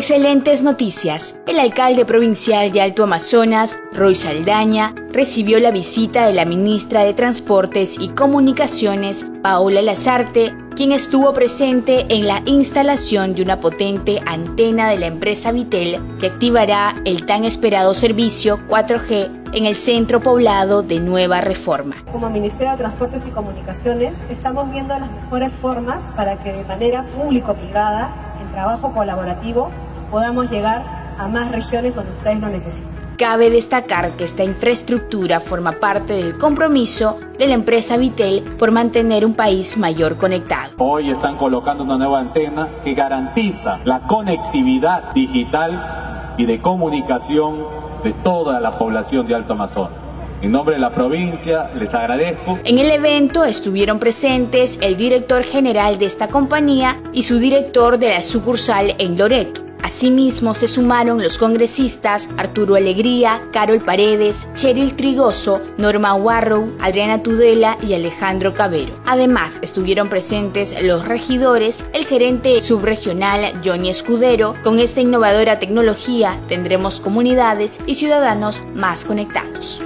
Excelentes noticias. El alcalde provincial de Alto Amazonas, Roy Saldaña, recibió la visita de la ministra de Transportes y Comunicaciones, Paola Lazarte, quien estuvo presente en la instalación de una potente antena de la empresa Vitel que activará el tan esperado servicio 4G en el centro poblado de Nueva Reforma. Como Ministerio de Transportes y Comunicaciones estamos viendo las mejores formas para que de manera público-privada, en trabajo colaborativo, podamos llegar a más regiones donde ustedes lo necesitan. Cabe destacar que esta infraestructura forma parte del compromiso de la empresa Vitel por mantener un país mayor conectado. Hoy están colocando una nueva antena que garantiza la conectividad digital y de comunicación de toda la población de Alto Amazonas. En nombre de la provincia, les agradezco. En el evento estuvieron presentes el director general de esta compañía y su director de la sucursal en Loreto. Asimismo se sumaron los congresistas Arturo Alegría, Carol Paredes, Cheryl Trigoso, Norma Warrow, Adriana Tudela y Alejandro Cabero. Además estuvieron presentes los regidores, el gerente subregional Johnny Escudero. Con esta innovadora tecnología tendremos comunidades y ciudadanos más conectados.